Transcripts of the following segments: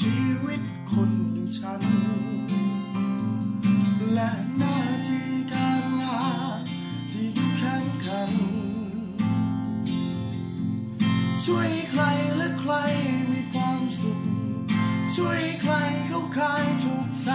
คนอย่างฉัน และหน้าที่การงานที่แข็งขัน ช่วยใครและใครมีความสุข ช่วยใครเขาคลายทุกข์ใจ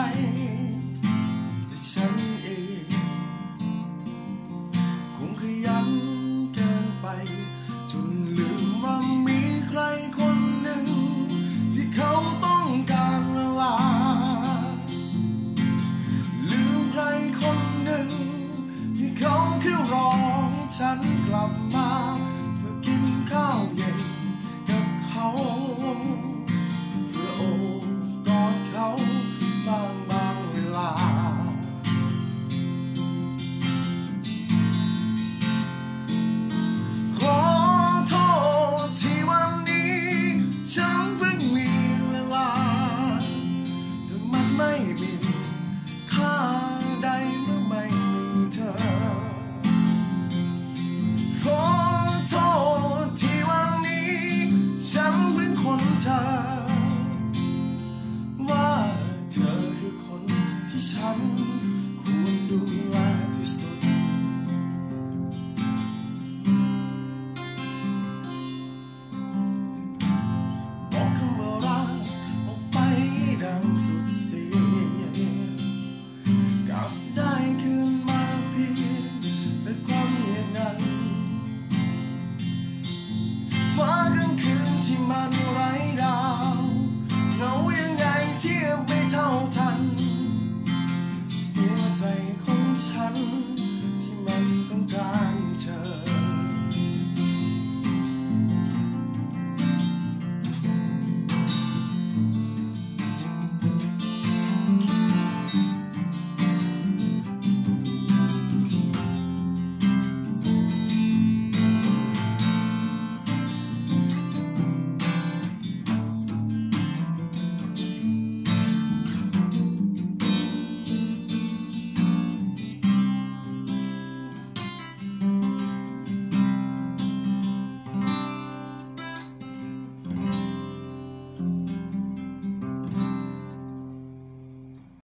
ไม่มีค่าใดเมื่อไม่มีเธอ ขอโทษที่วันนี้ ฉันเป็นคนเธอ ว่าเธอคือคนที่ฉันควรดูแล one.